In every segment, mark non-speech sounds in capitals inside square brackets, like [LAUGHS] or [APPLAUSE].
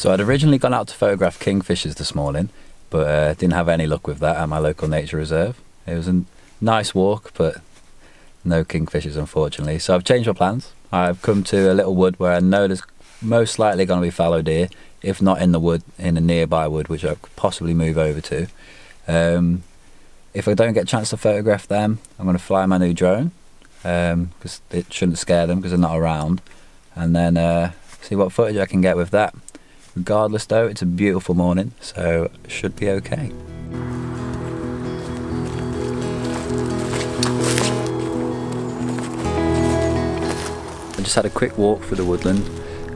So I'd originally gone out to photograph kingfishers this morning, but uh, didn't have any luck with that at my local nature reserve. It was a nice walk, but no kingfishers unfortunately. So I've changed my plans. I've come to a little wood where I know there's most likely going to be fallow deer, if not in the wood, in a nearby wood, which I could possibly move over to. Um, if I don't get a chance to photograph them, I'm going to fly my new drone because um, it shouldn't scare them because they're not around, and then uh, see what footage I can get with that. Regardless though, it's a beautiful morning, so should be okay. I just had a quick walk through the woodland,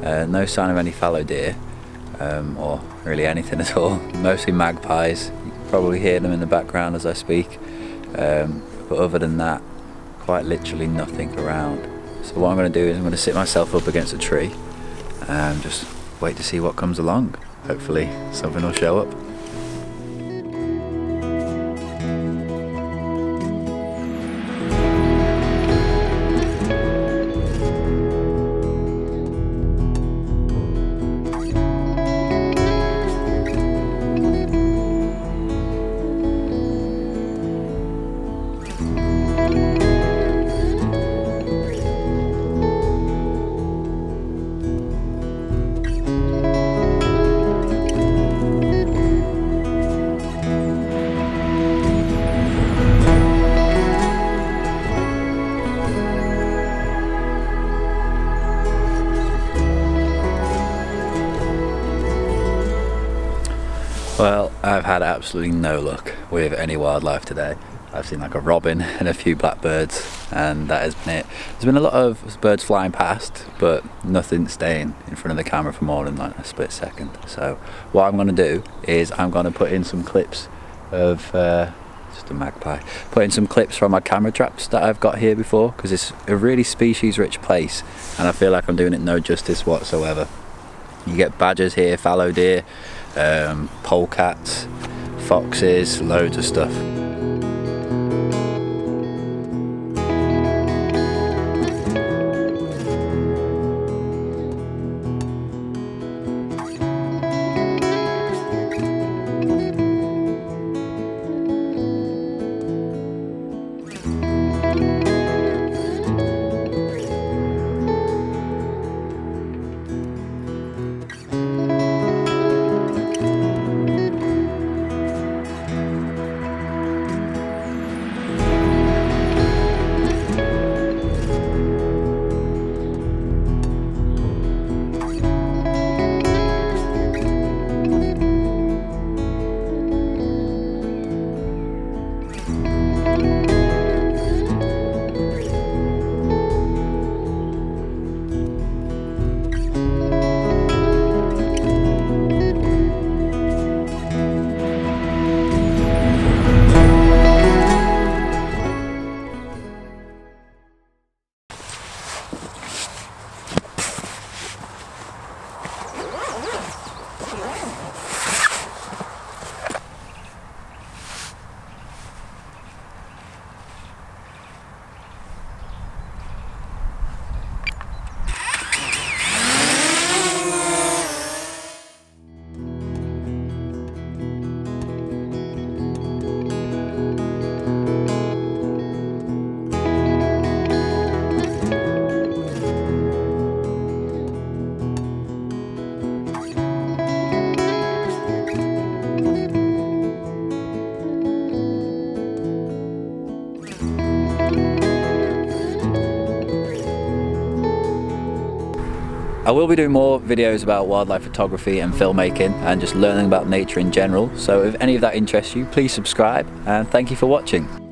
uh, no sign of any fallow deer, um, or really anything at all, [LAUGHS] mostly magpies, you probably hear them in the background as I speak, um, but other than that, quite literally nothing around. So what I'm going to do is I'm going to sit myself up against a tree and just wait to see what comes along. Hopefully something will show up. Well, I've had absolutely no luck with any wildlife today. I've seen like a robin and a few blackbirds and that has been it. There's been a lot of birds flying past but nothing staying in front of the camera for more than like a split second. So what I'm going to do is I'm going to put in some clips of uh, just a magpie. Put in some clips from my camera traps that I've got here before because it's a really species rich place and I feel like I'm doing it no justice whatsoever. You get badgers here, fallow deer, um, polecats, foxes, loads of stuff. you in. I will be doing more videos about wildlife photography and filmmaking and just learning about nature in general. So if any of that interests you, please subscribe and thank you for watching.